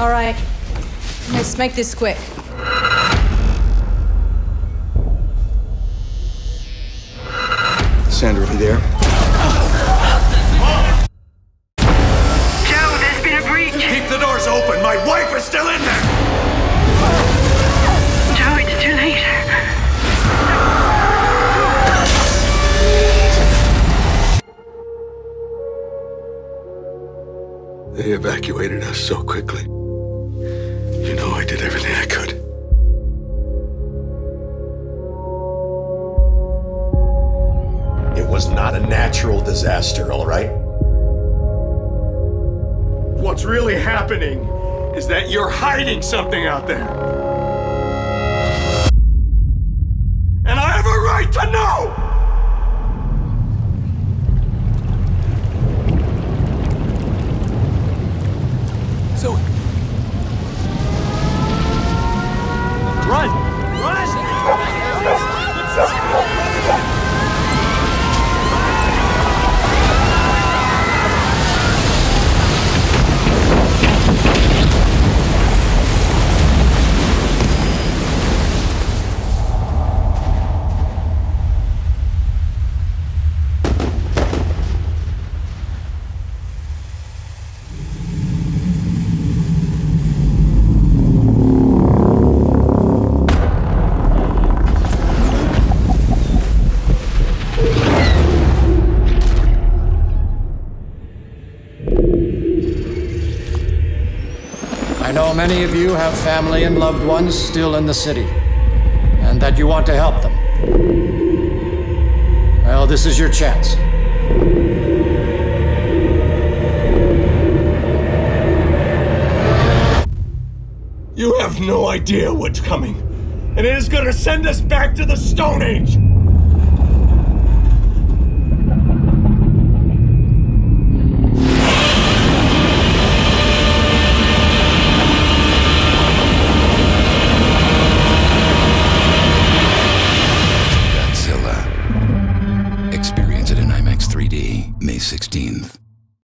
All right. Let's make this quick. Sandra, are you there? Joe, there's been a breach. Keep the doors open. My wife is still in there. Joe, it's too late. They evacuated us so quickly. You know, I did everything I could. It was not a natural disaster, all right? What's really happening is that you're hiding something out there. And I have a right to know! So, Yeah. I know many of you have family and loved ones still in the city, and that you want to help them. Well, this is your chance. You have no idea what's coming. And it is gonna send us back to the Stone Age! May 16th.